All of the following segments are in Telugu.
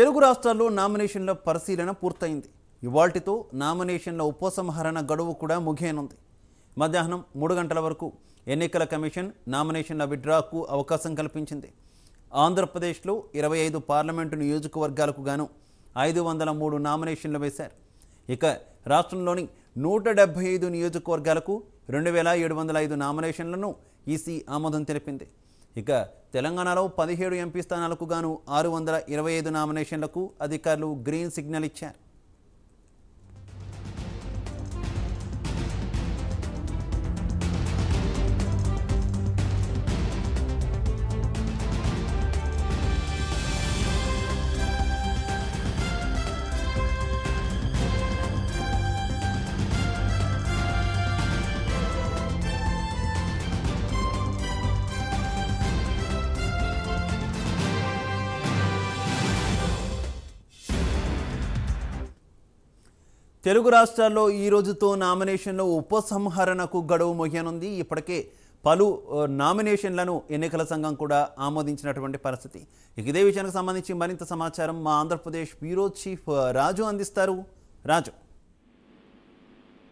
తెలుగు రాష్ట్రాల్లో నామినేషన్ల పరిశీలన పూర్తయింది. ఇవాల్టితో నామినేషన్ల ఉపసంహరణ గడువు కూడా ముగియనుంది. మధ్యాహ్నం మూడు గంటల వరకు ఎన్నికల కమిషన్ నామినేషన్ల విడ్రాకు అవకాశం కల్పించింది. ఆంధ్రప్రదేశ్లో ఇరవై ఐదు పార్లమెంటు నియోజకవర్గాలకు గాను ఐదు వందల మూడు నామినేషన్లు వేశారు. ఇక రాష్ట్రంలోని నూట డెబ్బై ఐదు నియోజకవర్గాలకు రెండు వేల ఏడు వందల ఐదు నామినేషన్లను ఈసీ ఆమోదం తెలిపింది. ఇక తెలంగాణలో పదిహేడు ఎంపీ స్థానాలకు గాను ఆరు వందల ఇరవై ఐదు నామినేషన్లకు అధికారులు గ్రీన్ సిగ్నల్ ఇచ్చారు. తెలుగు రాష్ట్రాల్లో ఈ రోజుతో నామినేషన్ల ఉపసంహరణకు గడువు మొయ్యనుంది. ఇప్పటికే పలు నామినేషన్లను ఎన్నికల సంఘం కూడా ఆమోదించినటువంటి పరిస్థితి. ఇక ఇదే విషయానికి సంబంధించి మరింత సమాచారం మా ఆంధ్రప్రదేశ్ బ్యూరో చీఫ్ రాజు అందిస్తారు. రాజు.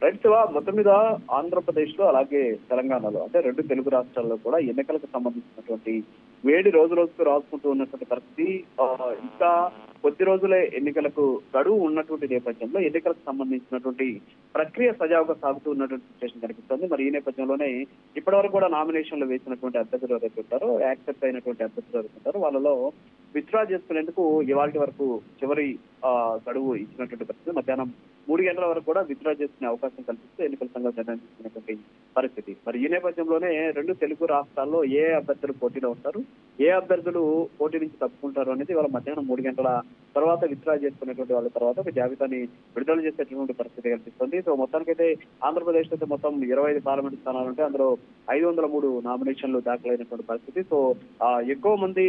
రైట్ శివ మొత్తం మీద ఆంధ్రప్రదేశ్లో అలాగే తెలంగాణలో అంటే రెండు తెలుగు రాష్ట్రాల్లో కూడా ఎన్నికలకు సంబంధించినటువంటి వేడి రోజు రోజుకు రాసుకుంటూ ఉన్నటువంటి పరిస్థితి ఇంకా కొద్ది రోజులే ఎన్నికలకు గడువు ఉన్నటువంటి నేపథ్యంలో ఎన్నికలకు సంబంధించినటువంటి ప్రక్రియ సజావుగా సాగుతూ ఉన్నటువంటి సిచ్యువేషన్ కనిపిస్తుంది. మరి ఈ నేపథ్యంలోనే ఇప్పటివరకు కూడా నామినేషన్లు వేసినటువంటి అభ్యర్థులు ఎవరైతే ఉంటారో యాక్సెప్ట్ అయినటువంటి అభ్యర్థులు ఎవరైతే ఉంటారో వాళ్ళలో విత్డ్రా చేసుకునేందుకు ఇవాళ వరకు చివరి ఆ, గడువు ఇచ్చినటువంటి పరిస్థితి మధ్యాహ్నం మూడు గంటల వరకు కూడా విత్డ్రా చేసుకునే అవకాశం కల్పిస్తూ ఎన్నికల సంఘం నిర్ణయం పరిస్థితి. మరి ఈ నేపథ్యంలోనే రెండు తెలుగు రాష్ట్రాల్లో ఏ అభ్యర్థులు పోటీలో ఉంటారు? ఏ అభ్యర్థులు పోటీ నుంచి తప్పుకుంటారు అనేది వాళ్ళ మధ్యాహ్నం మూడు గంటల తర్వాత విత్డ్రా చేసుకునేటువంటి వాళ్ళ తర్వాత ఒక జాబితాని విడుదల చేసేటువంటి పరిస్థితి కనిపిస్తుంది సో మొత్తానికైతే ఆంధ్రప్రదేశ్ అయితే మొత్తం ఇరవై ఐదు పార్లమెంట్ స్థానాలు ఉంటే అందులో ఐదు వందల మూడు నామినేషన్లు దాఖలైనటువంటి పరిస్థితి. సో ఎక్కువ మంది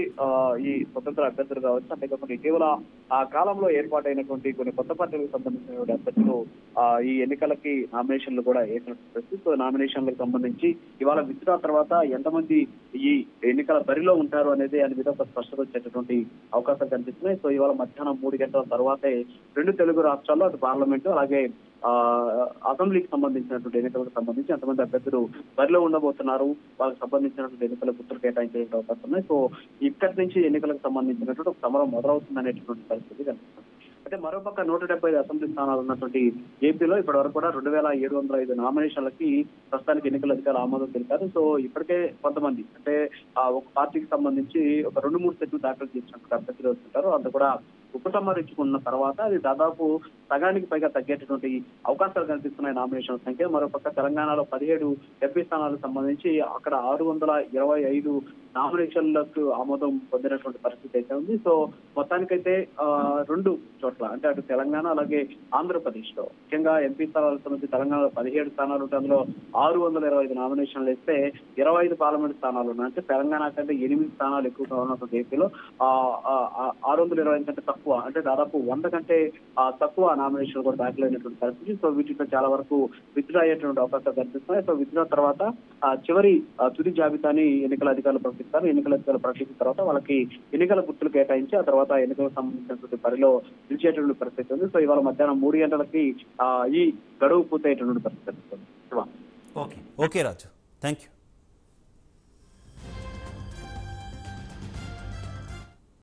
ఈ స్వతంత్ర అభ్యర్థులు కావచ్చు అంతేకాకుండా ఇటీవల ఆ కాలంలో ఏర్పాటైనటువంటి కొన్ని కొత్త పార్టీలకు సంబంధించినటువంటి అభ్యర్థులు ఆ, ఈ ఎన్నికలకి నామినేషన్లు కూడా వేసినటువంటి పరిస్థితి సో నామినేషన్లకు సంబంధించి ఇవాళ విత్డ్రా తర్వాత ఎంతమంది ఈ ఎన్నికల బరిలో ఉంటారు అనేది దాని మీద ఒక స్పష్టత వచ్చేటటువంటి అవకాశాలు కనిపిస్తున్నాయి. సో ఇవాళ మధ్యాహ్నం మూడు గంటల తర్వాతే రెండు తెలుగు రాష్ట్రాల్లో అటు పార్లమెంటు అలాగే ఆ అసెంబ్లీకి సంబంధించినటువంటి ఎన్నికలకు సంబంధించి ఎంతమంది అభ్యర్థులు బరిలో ఉండబోతున్నారు వాళ్ళకి సంబంధించినటువంటి ఎన్నికల గుర్తులు కేటాయించే అవకాశం ఉన్నాయి. సో ఇక్కడి నుంచి ఎన్నికలకు సంబంధించినటువంటి ఒక సమరం మొదలవుతుంది అనేటటువంటి పరిస్థితి కనిపిస్తుంది. అయితే మరోపక్క నూట డెబ్బై ఐదు అసెంబ్లీ స్థానాలు ఉన్నటువంటి ఏపీలో ఇప్పటి వరకు కూడా రెండు వేల ఏడు వందల ఐదు నామినేషన్లకి ప్రస్తుతానికి ఎన్నికల అధికారులు ఆమోదం తెలిపారు. సో ఇప్పటికే కొంతమంది అంటే ఆ ఒక పార్టీకి సంబంధించి ఒక రెండు మూడు సెట్లు దాఖలు చేసినటువంటి అభ్యర్థులు వస్తుంటారు. అంత కూడా ఉపసంహరించుకున్న తర్వాత అది దాదాపు సగానికి పైగా తగ్గేటటువంటి అవకాశాలు కనిపిస్తున్నాయి నామినేషన్ సంఖ్య. మరోపక్క తెలంగాణలో పదిహేడు ఎంపీ స్థానాలకు సంబంధించి అక్కడ ఆరు వందల ఇరవై ఐదు నామినేషన్లకు ఆమోదం పొందినటువంటి పరిస్థితి అయితే ఉంది. సో మొత్తానికైతే ఆ, రెండు చోట్ల అంటే అటు తెలంగాణ అలాగే ఆంధ్రప్రదేశ్లో ముఖ్యంగా ఎంపీ స్థానాలకు సంబంధించి తెలంగాణలో పదిహేడు స్థానాలు ఉంటే అందులో ఆరు వందల ఇరవై ఐదు నామినేషన్లు ఇస్తే ఇరవై ఐదు పార్లమెంట్ స్థానాలు ఉన్నాయి. అంటే తెలంగాణ కంటే ఎనిమిది స్థానాలు ఎక్కువగా ఉన్నటువంటి ఏపీలో ఆ, ఆరు వందల ఇరవై కంటే తక్కువ అంటే దాదాపు వంద కంటే తక్కువ నామినేషన్ కూడా దాఖలైనటువంటి పరిస్థితి. సో వీటిలో చాలా వరకు విత్డ్రా అయ్యేటువంటి అవకాశాలు కనిపిస్తున్నాయి. సో విత్డ్రా తర్వాత చివరి తుది జాబితాని ఎన్నికల అధికారులు ప్రకటిస్తారు. ఎన్నికల అధికారులు ప్రకటించిన తర్వాత వాళ్ళకి ఎన్నికల గుర్తులు కేటాయించి ఆ తర్వాత ఎన్నికలకు సంబంధించినటువంటి పరిలో నిలిచేటువంటి పరిస్థితి ఉంది. సో ఇవాళ మధ్యాహ్నం మూడు గంటలకి ఈ గడువు పూర్తయ్యేటువంటి పరిస్థితి okay. Okay Raju. Thank you